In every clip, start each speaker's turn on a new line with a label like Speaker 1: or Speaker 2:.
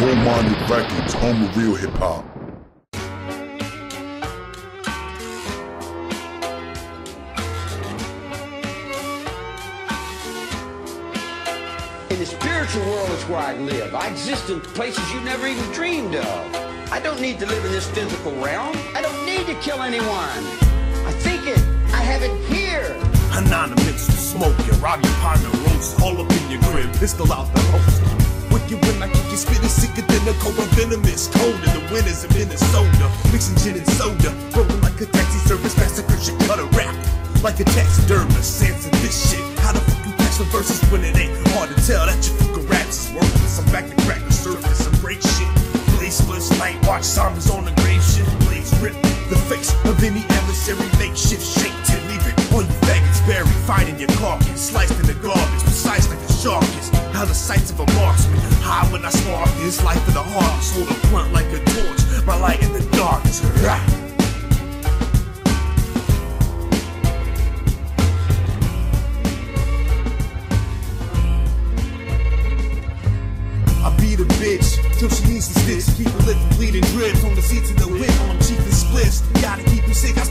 Speaker 1: Goldminded Records, home of real hip hop.
Speaker 2: In the spiritual world is where I live. I exist in places you never even dreamed of. I don't need to live in this physical realm. I don't need to kill anyone. I think it. I have it here.
Speaker 3: Anonamix smoke you, rob your partner, roast all up in your crib, pistol out the host. Wicked when I kick spit is sicker than a cobra venomous. Cold in the winters of Minnesota, mixing gin and soda, rolling like a taxi service massacre. Should cut a rap like a taxidermist. Sans this shit. How the fuck you catch the verses when it ain't hard to tell that your fucking raps is worthless? I'm back to crack the surface and break shit. Blaze night watch, zombies on the grave shit. Blaze rip the face of any adversary, make shift shake to leave it on your faggots buried, finding your carcass, sliced in the garbage, precise like a shark. How the sights of a marksman, high when I spark this life in the hold a like a torch, my light in the bitch till she needs some stitch. Keep her lip bleeding drips on the seats of the whip. On cheap and splits. Gotta keep you sick. I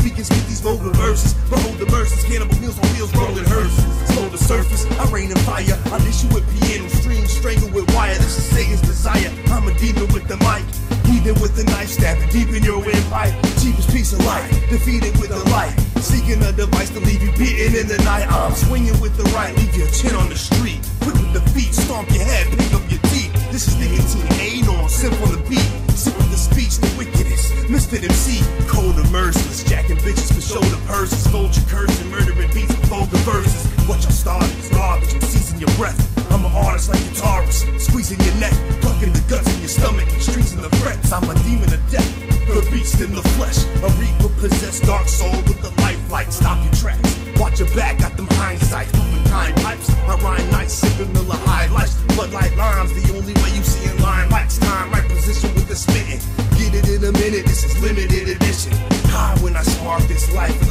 Speaker 3: surface. I rain and fire. I dish you with piano strings. Strangle with wire. This is Satan's desire. I'm a demon with the mic. Heathen with the knife stabbing deep in your windpipe. Cheapest piece of life. Defeated with the light. Seeking a device to leave you beaten in the night. I'm swinging with the right. Leave your chin on the street. Quick with the feet. Stomp your head. Pick up your teeth. This is the nicotine, ain't on, sip on the beat. Sip with the speech, the wickedest. Mr. MC, cold and merciless. Jacking bitches for shoulder breath. I'm an artist like guitarist, squeezing your neck, plucking the guts in your stomach, streets in the frets. I'm a demon of death, the beast in the flesh. A reaper possessed dark soul with the lifelike. Stop your tracks, watch your back, got them hindsight, moving time pipes. I rhyme nice, sipping Miller High Lights, bloodlight lines. The only way you see in line lights, time right position with the spitting. Get it in a minute, this is limited edition. High when I spark this life.